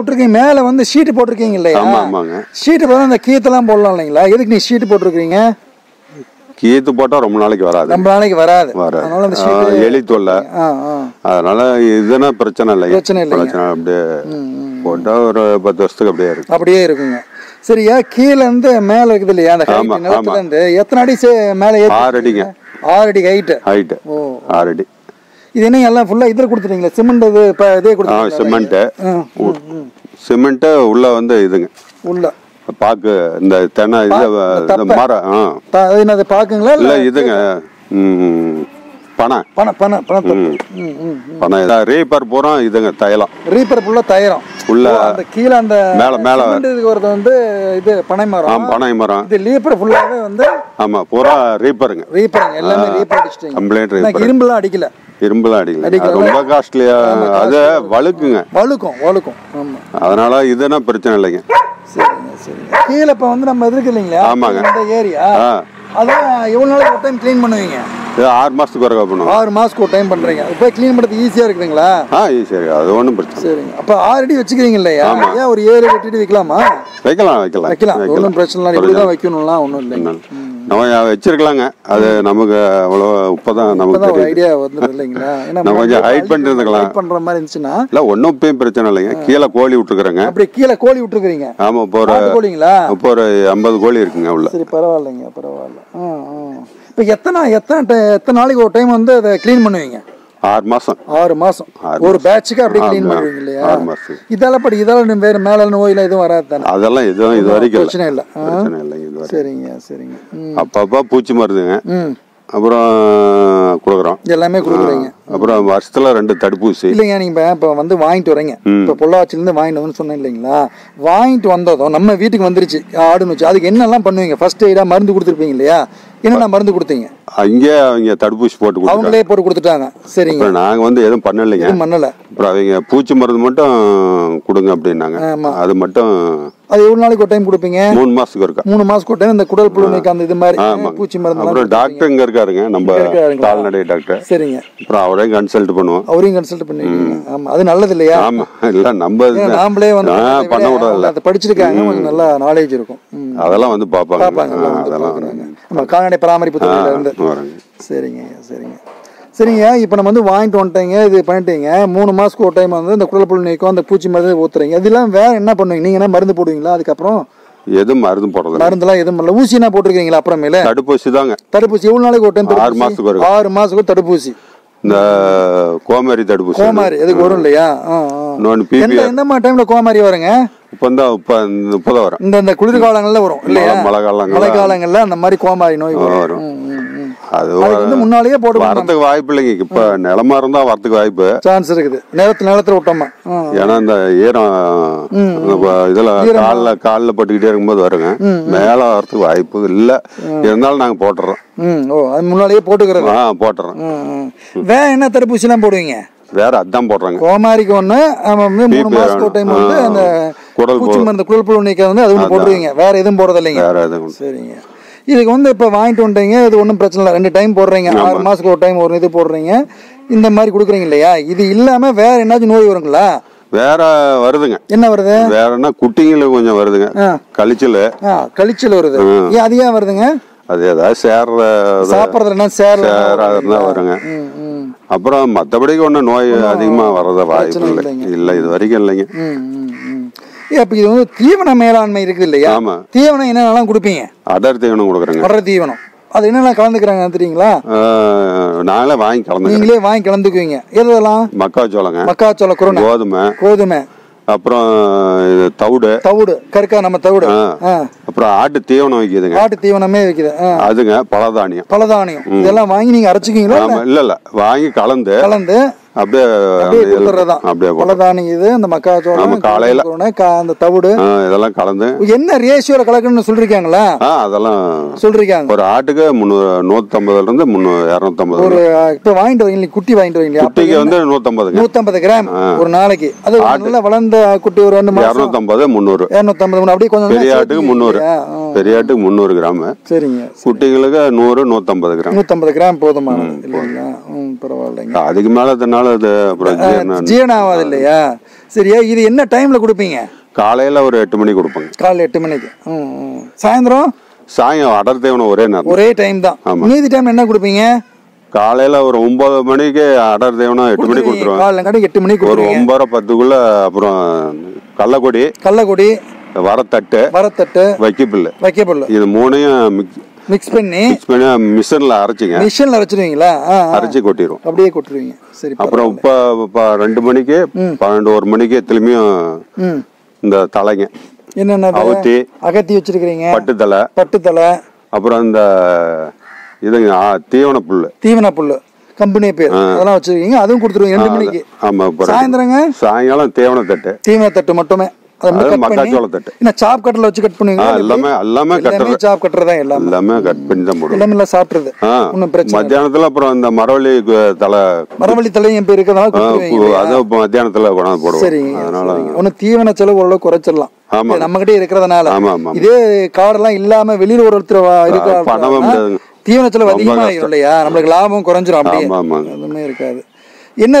போட்டிருக்கீங்க. மேல வந்து ஷீட் போட்டிருக்கீங்க இல்லையா? ஆமா ஆமாங்க. ஷீட் போதும் அந்த கீத்தெல்லாம் போடலாம் இல்லைங்களா? எதுக்கு நீ ஷீட் போட்டிருக்கீங்க? கீத்து போட்டா ரொம்ப நாளைக்கு வராது. ரொம்ப நாளைக்கு வராது. வராது. அதனால அந்த ஆ, ஷீட் எலி தொல்லை. அதனால இதுனா பிரச்சனை இல்லைங்க. பிரச்சனை இல்லைங்க. பிரச்சனை அப்படியே போட்டா ஒரு பத்து வருஷத்துக்கு அப்படியே இருக்கு. அப்படியே இருக்குங்க. சரியா கீழே இருந்து மேல இருக்குது இல்லையா? அந்த நிலத்துல இருந்து எத்தனை அடி மேல ஆறு அடிங்க. ஆறு அடி ஹைட்டு ஹைட்டு ஓ. ஆறு அடி. இது என்ன எல்லாம் ஃபுல்லா இதில் கொடுத்துட்டீங்களா? சிமெண்ட் இது இப்போ இதே கொடுத்துருக்கீங்களா சிமெண்ட்டு சிமெண்ட்டு உள்ள வந்து இதுங்க. உள்ள. பாக்கு இந்த தென்னை இது மரம் என்னது பாக்குங்களா? இல்ல இல்ல இதுங்க. ம், பனை பணம் பணம் பணம் ம். ம் ம் பனை ரீப்பர் பூரா இதுங்க தைலம். ரீப்பர் ஃபுல்லா தயிரம் உள்ள அந்த கீழே அந்த மேல மேல. வரது வந்து இது பனை மரம். பனை மரம். இது லீப்பர் ஃபுல்லாவே வந்து ஆமா பூரா ரீப்பருங்க ரீப்பருங்க எல்லாமே ரீப்பர் அடிச்சிட்டீங்க. கம்ப்ளைண்ட் எனக்கு ரீப்பர் இரும்புலாம் அடிக்கல. இரும்புலாம் அடிக்கல. ரொம்ப காஸ்ட்லியா அது வழுக்குங்க. வழுக்கும் வழுக்கும். ஆமா. அதனால இதுனா பிரச்சனை இல்லைங்க. சரிங்க சரிங்க. கீழே இப்போ வந்து நம்ம இருக்கு இல்லைங்களா? ஆமாங்க. இந்த ஏரியா அதான் எவ்வளோ நாளைக்கு ஒரு டைம் க்ளீன் பண்ணுவீங்க? ஆறு மாசத்துக்கு ஒருக்கா பண்ணுவோம். ஆறு மாசத்துக்கு ஒரு டைம் பண்றீங்க. அது போய் க்ளீன் பண்ணுறது ஈஸியா இருக்குதுங்களா? ஆ சரி அது ஒன்றும் பிரச்சனை இல்லை. சரிங்க. அப்போ ஆறு அடி வச்சுக்கிறீங்க இல்லையா? ஏன் ஒரு ஏழு வெட்டிட்டு வைக்கலாமா? வைக்கலாம் வைக்கலாம். வைக்கலாம். ஒன்றும் பிரச்சனை இல்லை. இப்படி தான் வைக்கணும்லாம் ஒன்றும் இல்லைங்க. நம்ம வச்சிருக்கலாங்க. அது நமக்கு அவ்வளோ இப்போதான் நமக்கு ஐடியா வந்துடும் இல்லைங்களா? நம்ம கொஞ்சம் இருந்துக்கலாம். hide பண்ற மாதிரி இருந்துச்சுன்னா இல்லை ஒன்றும் இப்பயும் பிரச்சனை இல்லைங்க. கீழே கோழி விட்டுருக்குறேங்க. அப்படியே கீழே கோழி விட்டுருக்கீங்க ஆமாம் இப்போ ஒரு கோழிங்களா? இப்போ ஒரு ஐம்பது கோழி இருக்குங்க உள்ள. சரி பரவாயில்லைங்க பரவாயில்ல. ஆ ஆ. இப்போ எத்தனை எத்தனை எத்தனை நாளைக்கு ஒரு டைம் வந்து அதை க்ளீன் பண்ணுவீங்க? ஆறு மாசம். ஆறு மாசம். ஒரு பேட்சுக்கு அப்படியே. க்ளீன் பண்ணுவீங்க இல்லையா? ஆறு மாசம். இதால படி இதால வேற மேல நோயில எதுவும் வராது தானே? அதெல்லாம் எதுவும் இது வரைக்கும் இல்லை. பிரச்சனை இல்லை. பிரச்சனை வரைக்கும். சரிங்க சரிங்க. அப்பப்போ பூச்சி மருந்துங்க. அப்புறம் கொடுக்குறோம். எல்லாமே கொடுக்குறீங்க. அப்புறம் வருஷத்துல ரெண்டு தடுப்பூசி. இல்லைங்க நீங்க இப்போ வந்து வாங்கிட்டு வரீங்க. இப்போ பொள்ளாச்சிலேருந்து வாங்கிட்டு வந்து சொன்னேன் இல்லைங்களா? வாங்கிட்டு வந்ததும் நம்ம வீட்டுக்கு வந்துருச்சு. ஆடுன்னு வச்சு அதுக்கு என்னெல்லாம் பண்ணுவீங்க? ஃபர்ஸ்ட் எய்டா மருந்து கொடுத்துருப்பீங்க இல்லையா? என்னென்ன மருந்து கொடுத்தீங்க? அங்கே அவங்க தடுப்பூசி போட்டு அவங்களே போட்டு கொடுத்துட்டாங்க. சரிங்க. நாங்கள் வந்து எதுவும் பண்ணலைங்க. பண்ணல. அப்புறம் அவங்க பூச்சி மருந்து மட்டும் கொடுங்க அப்படின்னாங்க. அது மட்டும் அது எவ்வளவு நாளைக்கு ஒரு டைம் கொடுப்பீங்க? மூணு மாசத்துக்கு இருக்கா மூணு மாசம் ஒரு டைம் இந்த குடல் புழு நீக்க அந்த இது மாதிரி. பூச்சி மருந்து அப்புறம் டாக்டர் இங்க இருக்காருங்க. நம்ம? கால்நடை டாக்டர் சரிங்க. அப்புறம் அவரையும் கன்சல்ட் பண்ணுவோம் அவரையும் கன்சல்ட் பண்ணிருக்கீங்க ஆமா. அது நல்லது இல்லையா? ஆமா. இல்ல நம்ம நாமளே வந்து பண்ண அவங்க அதை படிச்சிருக்காங்க. கொஞ்சம் நல்லா நாலேஜ் இருக்கும். அதெல்லாம் வந்து ஆ, வந்து அதெல்லாம் கால்நடை பராமரிப்பு துறையில இருந்து. சரிங்க சரிங்க. சரிங்க இப்போ நம்ம வந்து வாங்கிட்டு வந்துட்டீங்க இது பண்ணிட்டீங்க. மூணு மாதத்துக்கு ஒரு டைம் வந்து இந்த குடல் புழு நீக்கம் அந்த பூச்சி மருந்து ஊத்துறீங்க. இதெல்லாம் வேற என்ன பண்ணுவீங்க? நீங்க என்ன மருந்து போடுவீங்களா அதுக்கப்புறம்? எதுவும் மருந்து போடுறது மருந்தெல்லாம் எதுவும் பண்ணல ஊசி என்ன போட்டிருக்கீங்களா அப்புறமேல? தடுப்பூசி தாங்க. தடுப்பூசி எவ்வளவு நாளைக்கு ஒரு டைம் ஆறு மாசத்துக்கு ஒரு ஆறு மாசத்துக்கு தடுப்பூசி. இந்த கோமாரி தடுப்பூசி. கோமாரி எதுக்கு வரும் இல்லையா. இன்னொன்று மாதிரி டைம்ல கோமாரி வருங்க? இப்போ தான் இப்போ இப்போதான் வரும். இந்த இந்த குளிர்காலங்கள்ல வரும் இல்லையா? மழை- காலங்கள்ல மழை காலங்கள்ல அந்த மாதிரி கோமாரி நோய் வரும். அது வந்து முன்னாலேயே போட்டு வரத்துக்கு வாய்ப்பு இல்லைங்க. இப்போ நிலமா இருந்தா வரத்துக்கு வாய்ப்பு. சான்ஸ் இருக்குது. நேரத்துல நேரத்துல விட்டோமா. ஏன்னா இந்த ஈரம் இந்த இதுல கால்ல கால்ல பட்டுக்கிட்டே இருக்கும்போது வருங்க. மேல வரத்துக்கு வாய்ப்பு இல்ல. இருந்தாலும் நாங்க போட்டுறோம். ஓ அது முன்னாலேயே போட்டுக்கிறது. ஆ போட்டுறோம். வேற என்ன தடுப்பூசிலாம் போடுவீங்க? வேற அதான் போடுறாங்க. கோமாரிக்கு ஒன்று வந்து மூணு ஒரு டைம் வந்து அந்த குடல் பூச்சி மருந்து குடல் புழு நீக்க வந்து அது ஒன்று போடுவீங்க வேற எதுவும் போடுறது இல்லைங்க வேற எதுவும் சரிங்க. இதுக்கு வந்து இப்போ வாங்கிட்டு வந்துட்டீங்க இது ஒன்றும் பிரச்சனை இல்லை. ரெண்டு டைம் போடுறீங்க. ஆறு மாசத்துக்கு ஒரு டைம் ஒரு இது போடுறீங்க. இந்த மாதிரி கொடுக்குறீங்க இல்லையா? இது இல்லாம வேற என்னாச்சும் நோய் வருங்களா? வேற வருதுங்க. என்ன வருது? வேறன்னா குட்டிங்களுக்கு கொஞ்சம் வருதுங்க. கழிச்சல். கழிச்சல் வருது. ஏன் அது ஏன் வருதுங்க? அது ஏதாவது சேர்ற என்ன சேர் சேராதுன்னா வருங்க. அப்புறம் மற்றபடிக்கு ஒன்றும் நோய் அதிகமா வர்றத வாய்ப்பு இல்லை. இல்லை இது வரைக்கும் இல்லைங்க. இப்போ இது வந்து தீவன மேலாண்மை இருக்குது இல்லையா? ஆமா. தீவனம் என்னென்னலாம் கொடுப்பீங்க? அடர் தீவனம் கொடுக்குறேங்க. வர்ற தீவனம். அது என்னெல்லாம் கலந்துக்கிறாங்க தெரியுங்களா? நாங்களே வாங்கி கலந்துக்கிறேன் நீங்களே வாங்கி கலந்துக்குவீங்க. எதெல்லாம்? மக்காச்சோளங்க. மக்காச்சோள குருணை. கோதுமை. கோதுமை. அப்புறம் இது தவிடு. தவிடு. கருக்கா நம்ம தவிடு. அப்புறம் ஆட்டு தீவனம் வைக்குதுங்க. ஆட்டு தீவனமே வைக்குது. அதுங்க பலதானியம் பலதானியம் இதெல்லாம் வாங்கி நீங்க அரைச்சிக்கிங்களா இல்ல இல்ல. வாங்கி கலந்து கலந்து அப்படியே அப்படியே பலதானியம் இது அந்த மக்காச்சோளம் காலையில. அந்த தவிடு. இதெல்லாம் கலந்து. என்ன ரேஷியோல கலக்கணும்னு சொல்லிருக்காங்களா? ஆ அதெல்லாம் சொல்லிருக்காங்க. ஒரு ஆட்டுக்கு நூத்தம்பதுல இருந்து இரநூத்தம்பது. ஒரு இப்ப வாங்கிட்டு வரீங்க குட்டி வாங்கிட்டு வரீங்க குட்டிக்கு வந்து நூத்தம்பதுங்க. நூத்தம்பது கிராம் ஒரு நாளைக்கு. அது நல்லா வளர்ந்த குட்டி ஒரு ரெண்டு இரநூத்தம்பது முந்நூறு இரநூத்தம்பது அப்படியே கொஞ்சம் பெரிய ஆட்டுக்கு முந்நூறு பெரிய ஆட்டுக்கு முந்நூறு கிராம். சரிங்க குட்டிகளுக்கு நூறு நூத்தம்பது கிராம். நூத்தம்பது கிராம் போதுமானது இல்லைங்களா? பரவாயில்லைங்க. அதுக்கு மேல இதனால அது அப்புறம் ஜீரணம் ஆகாது இல்லையா சரியா? இது என்ன டைமில் கொடுப்பீங்க? காலையில ஒரு எட்டு மணிக்கு கொடுப்பேங்க. காலைல எட்டு மணிக்கு. ம். சாயந்தரம்? சாயம் அடர் தேவனம் ஒரே நேரம் ஒரே டைம் தான். மீதி டைம் என்ன கொடுப்பீங்க? காலையில ஒரு ஒன்பது மணிக்கு அடர் தேவனம் எட்டு மணிக்கு கொடுத்துருவேன் காலைல கடை எட்டு மணிக்கு ஒரு ஒன்பதரை பத்துக்குள்ள அப்புறம் கள்ளக்கொடி கள்ளக்குடி வரத்தட்டு வரத்தட்டு வைக்கப்பில்லு. வைக்கப்புல்லு. இது மூணையும் மிக்ஸ் பண்ணி மிக்ஸ் பண்ணி மிஷினில் அரைச்சிங்க. மிஷினில் ஆ. அரைச்சி கொட்டிடுவோம் அப்படியே கொட்டுருவீங்க. சரி அப்புறம் இப்போ ரெண்டு மணிக்கு பன்னெண்டு ஒரு மணிக்கு திரும்பியும் இந்த தலைங்க. என்னென்ன அவுத்தி. அகத்தி வச்சிருக்கிறீங்க. பட்டுத்தலை. பட்டுத்தலை. அப்புறம் இந்த இதுங்க தீவன புல்லு தீவன புல்லு கம்பெனி பேர். அதெல்லாம் வச்சிருக்கீங்க. அதுவும் கொடுத்துருவீங்க. ரெண்டு மணிக்கு. ஆமா சாயந்தரங்க? சாயங்காலம் தீவன தட்டு தீவன தட்டு மட்டுமே. என்ன சாப் கட்டில் வச்சு கட் ஆ பண்ணுவீங்களா எல்லாமே எல்லாமே கட்டுறது சாப் கட்டுறதா எல்லாமே. எல்லாமே கட் பண்ணி தான் போடுவோம். எல்லாமே எல்லாம் சாப்பிட்றது. ஒன்றும் பிரச்சனை மத்தியானத்துல அப்புறம் இந்த மரவள்ளி தலை மரவள்ளி தலையும் இப்போ இருக்கிறதுனால அது மத்தியானத்துல கொண்டாந்து போடுவோம். சரிங்க அதனால ஒன்றும் தீவன செலவு ஓரளவு குறைச்சிடலாம். நம்ம கிட்டே இருக்கிறதுனால. இதே காடெல்லாம் இல்லாம வெளியில ஒரு ஒருத்தர் இருக்கா தீவன செலவு அதிகமாகிடும் இல்லையா? நம்மளுக்கு லாபம் குறைஞ்சிரும் அப்படியே. எதுவுமே இருக்காது. என்ன